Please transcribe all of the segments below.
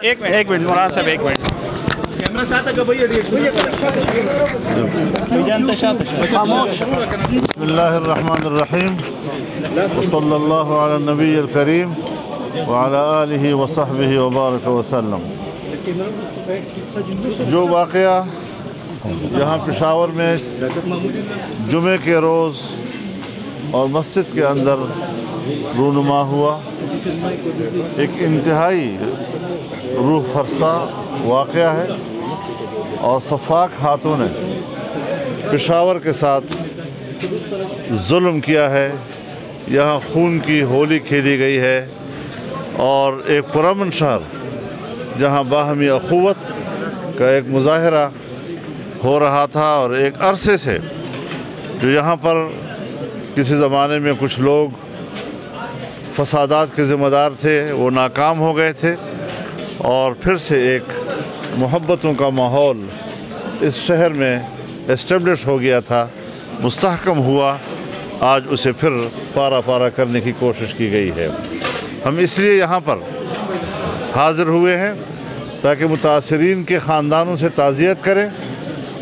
ایک منٹ ایک منٹ مولانا صاحب ایک منٹ۔ بسم الله الرحمن الرحيم وصلى الله على النبي الكريم وعلى آله وصحبه وبارك وسلم جو واقعہ یہاں پشاور میں جمعے کے روز اور مسجد کے اندر رونما ہوا ایک انتہائی روح فرسا واقعہ ہے اور صفاق ہاتھوں نے پشاور کے ساتھ ظلم کیا ہے۔ یہاں خون کی ہولی کھیلی گئی ہے اور ایک پرامن شہر جہاں باہمی اخوت کا ایک مظاہرہ ہو رہا تھا اور ایک عرصے سے جو یہاں پر کسی زمانے میں کچھ لوگ فسادات کے ذمہ دار تھے، وہ ناکام ہو گئے تھے۔ اور پھر سے ایک محبتوں کا ماحول اس شہر میں اسٹیبلش ہو گیا تھا، مستحکم ہوا۔ آج اسے پھر پارا پارا کرنے کی کوشش کی گئی ہے۔ ہم اس لیے یہاں پر حاضر ہوئے ہیں تاکہ متاثرین کے خاندانوں سے تعزیت کریں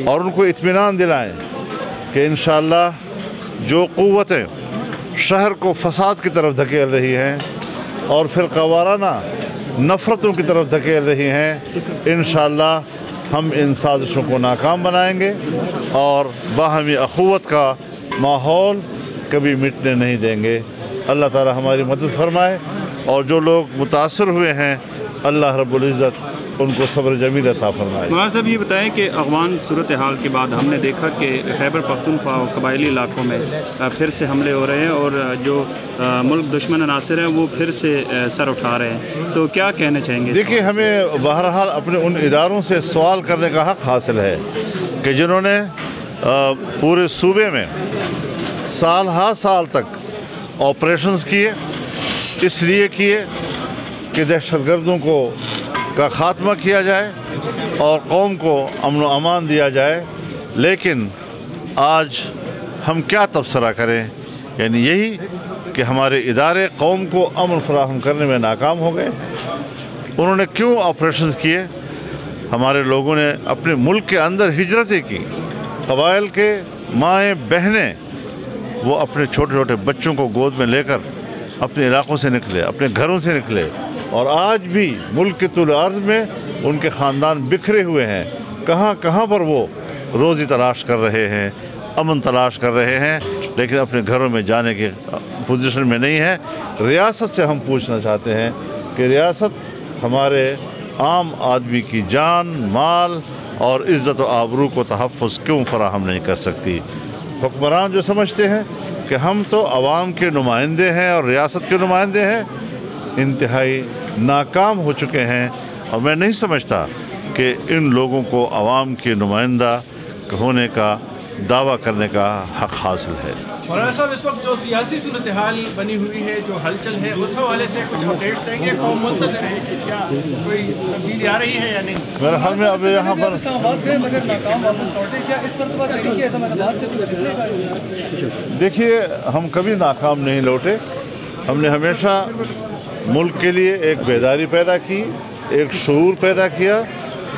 اور ان کو اطمینان دلائیں کہ انشاءاللہ جو قوتیں شہر کو فساد کی طرف دھکیل رہی ہیں اور پھر قوارانہ نفرتوں کی طرف دھکیل رہی ہیں۔ انشاءاللہ ہم ان سازشوں کو ناکام بنائیں گے اور باہمی اخوت کا ماحول کبھی مٹنے نہیں دیں گے۔ اللہ تعالی ہماری مدد فرمائے اور جو لوگ متاثر ہوئے ہیں، اللہ رب العزت ان کو صبر جمیل عطا فرمائے۔ مولانا صاحب یہ بتائیں کہ افغان صورتحال کے بعد ہم نے دیکھا کہ خیبر پختونخوا قبائلی علاقوں میں پھر سے حملے ہو رہے ہیں اور جو ملک دشمن عناصر ہیں وہ پھر سے سر اٹھا رہے ہیں۔ تو کیا کہنا چاہیں گے دیکھیے ہمیں بہرحال اپنے ان اداروں سے سوال کرنے کا حق حاصل ہے کہ جنہوں نے پورے صوبے میں سال ہا سال تک آپریشنز کیے اس لیے کیے کہ دہشت گردوں کو کا خاتمہ کیا جائے اور قوم کو امن و امان دیا جائے، لیکن آج ہم کیا تبصرہ کریں؟ یعنی یہی کہ ہمارے ادارے قوم کو امن فراہم کرنے میں ناکام ہو گئے۔ انہوں نے کیوں آپریشنز کیے؟ ہمارے لوگوں نے اپنے ملک کے اندر ہجرتیں کی۔ قبائل کے مائیں، بہنیں، وہ اپنے چھوٹے چھوٹے بچوں کو گود میں لے کر اپنے علاقوں سے نکلے، اپنے گھروں سے نکلے۔ اور آج بھی ملک کے طول عرض میں ان کے خاندان بکھرے ہوئے ہیں۔ کہاں کہاں پر وہ روزی تلاش کر رہے ہیں، امن تلاش کر رہے ہیں، لیکن اپنے گھروں میں جانے کے پوزیشن میں نہیں ہے ریاست سے ہم پوچھنا چاہتے ہیں کہ ریاست ہمارے عام آدمی کی جان، مال اور عزت و آبرو کو تحفظ کیوں فراہم نہیں کر سکتی؟ حکمران جو سمجھتے ہیں کہ ہم تو عوام کے نمائندے ہیں اور ریاست کے نمائندے ہیں انتہائی ناکام ہو چکے ہیں اور میں نہیں سمجھتا کہ ان لوگوں کو عوام کے نمائندہ ہونے کا دعویٰ کرنے کا حق حاصل ہے۔ مولانا صاحب اس وقت جو سیاسی صورتحال بنی ہوئی ہے جو ہلچل ہے اس حوالے سے کچھ اپڈیٹ دیں گے؟ قوم منتظر ہے کہ کیا کوئی تبدیلی آ رہی ہے یا نہیں؟ میرے خیال میں اب یہاں پر اسلام آباد گئے مگر ناکام واپس لوٹے کیا اس پر تحریک اعتماد آباد سے کچھ کرنے کا۔ دیکھیے ہم کبھی ناکام نہیں لوٹے۔ ہم نے ہمیشہ ملک کے لیے ایک بیداری پیدا کی، ایک شعور پیدا کیا،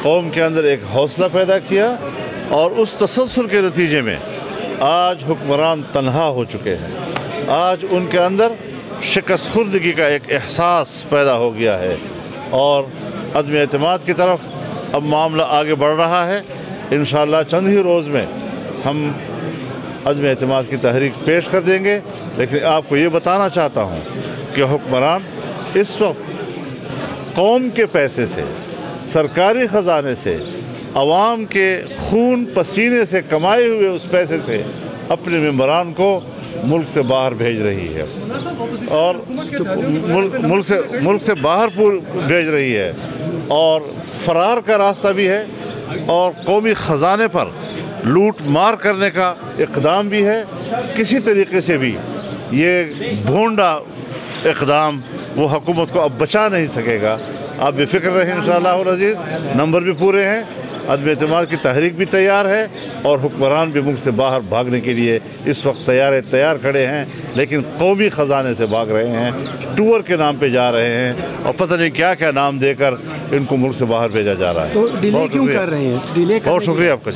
قوم کے اندر ایک حوصلہ پیدا کیا اور اس تسلسل کے نتیجے میں آج حکمران تنہا ہو چکے ہیں۔ آج ان کے اندر شکست خوردگی کا ایک احساس پیدا ہو گیا ہے اور عدم اعتماد کی طرف اب معاملہ آگے بڑھ رہا ہے۔ انشاءاللہ چند ہی روز میں ہم عدم اعتماد کی تحریک پیش کر دیں گے۔ لیکن آپ کو یہ بتانا چاہتا ہوں کہ حکمران اس وقت قوم کے پیسے سے، سرکاری خزانے سے، عوام کے خون پسینے سے کمائے ہوئے اس پیسے سے اپنے ممبران کو ملک سے باہر بھیج رہی ہے۔ اور ملک سے ملک سے باہر بھیج رہی ہے۔ اور فرار کا راستہ بھی ہے۔ اور قومی خزانے پر لوٹ مار کرنے کا اقدام بھی ہے۔ کسی طریقے سے بھی یہ بھونڈا اقدام وہ حکومت کو اب بچا نہیں سکے گا۔ آپ بے فکر رہیں انشاءاللہ العزیز نمبر بھی پورے ہیں۔ عدم اعتماد کی تحریک بھی تیار ہے اور حکمران بھی ملک سے باہر بھاگنے کے لیے اس وقت تیار تیار کھڑے ہیں لیکن قومی خزانے سے بھاگ رہے ہیں۔ ٹور کے نام پہ جا رہے ہیں اور پتہ نہیں کیا کیا نام دے کر ان کو ملک سے باہر بھیجا جا رہا ہے۔ تو ڈیلے بہت کیوں شکریہ۔ کر رہے ہیں؟ ڈیلے بہت شکریہ آپ کا۔